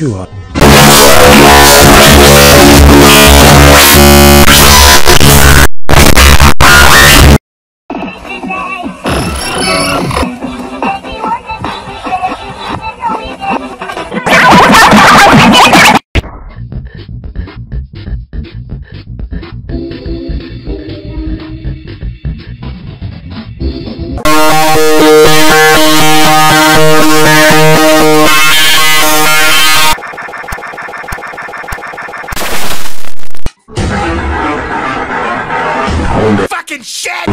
you are. Shit!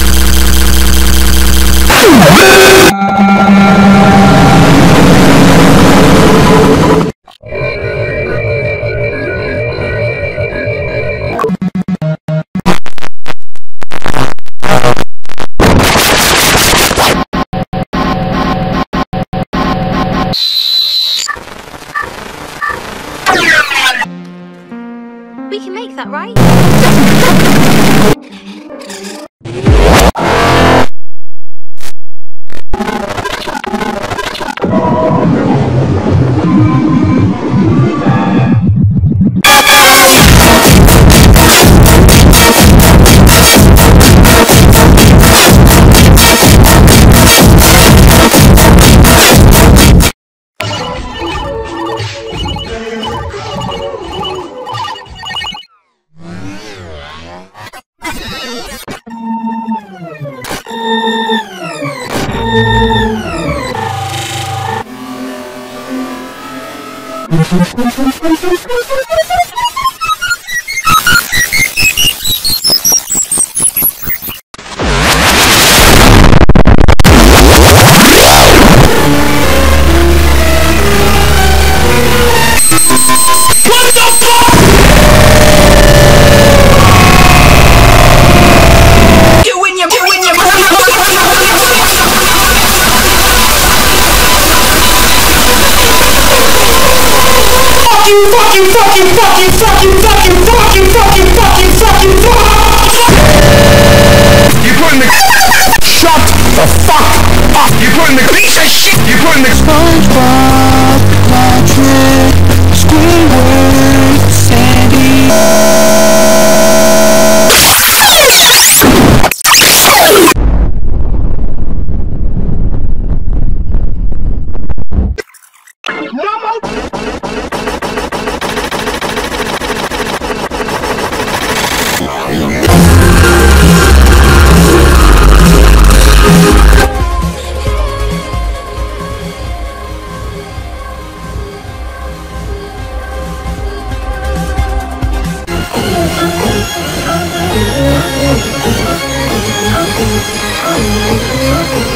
can make that, right? Thank fucking, fucking, fucking, fucking, fucking, fucking, fucking, fucking, fucking, fucking, fucking. You putting the shut the fuck up. You putting the piece of shit. You putting the Thank you.